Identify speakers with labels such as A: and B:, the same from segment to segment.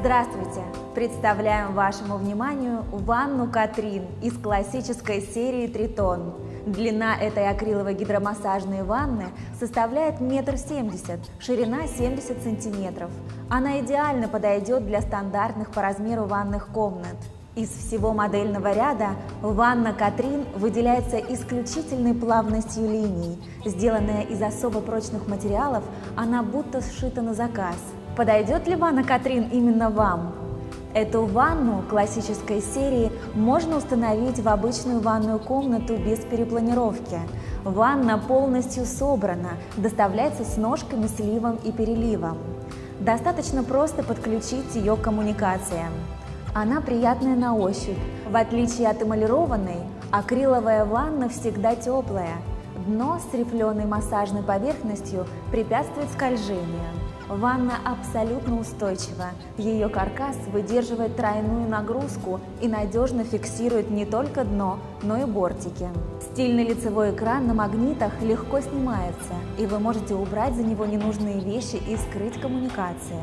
A: Здравствуйте! Представляем вашему вниманию ванну Катрин из классической серии Тритон. Длина этой акриловой гидромассажной ванны составляет метр семьдесят, ширина 70 сантиметров. Она идеально подойдет для стандартных по размеру ванных комнат. Из всего модельного ряда ванна Катрин выделяется исключительной плавностью линий. Сделанная из особо прочных материалов, она будто сшита на заказ. Подойдет ли ванна Катрин именно вам? Эту ванну классической серии можно установить в обычную ванную комнату без перепланировки. Ванна полностью собрана, доставляется с ножками, сливом и переливом. Достаточно просто подключить ее к коммуникациям. Она приятная на ощупь. В отличие от эмалированной, акриловая ванна всегда теплая. Дно с рифленой массажной поверхностью препятствует скольжению. Ванна абсолютно устойчива. Ее каркас выдерживает тройную нагрузку и надежно фиксирует не только дно, но и бортики. Стильный лицевой экран на магнитах легко снимается, и вы можете убрать за него ненужные вещи и скрыть коммуникации.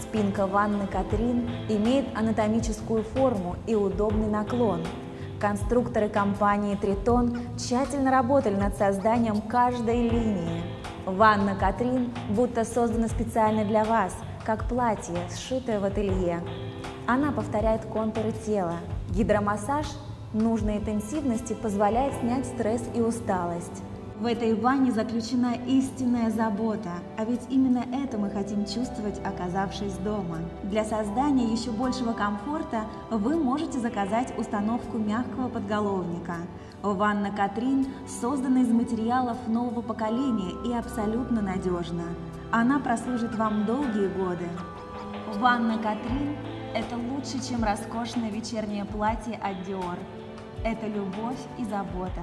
A: Спинка ванны Катрин имеет анатомическую форму и удобный наклон. Конструкторы компании Тритон тщательно работали над созданием каждой линии. Ванна Катрин будто создана специально для вас, как платье, сшитое в ателье. Она повторяет контуры тела. Гидромассаж нужной интенсивности позволяет снять стресс и усталость. В этой ванне заключена истинная забота, а ведь именно это мы хотим чувствовать, оказавшись дома. Для создания еще большего комфорта вы можете заказать установку мягкого подголовника. Ванна Катрин создана из материалов нового поколения и абсолютно надежна. Она прослужит вам долгие годы. Ванна Катрин – это лучше, чем роскошное вечернее платье от Dior. Это любовь и забота.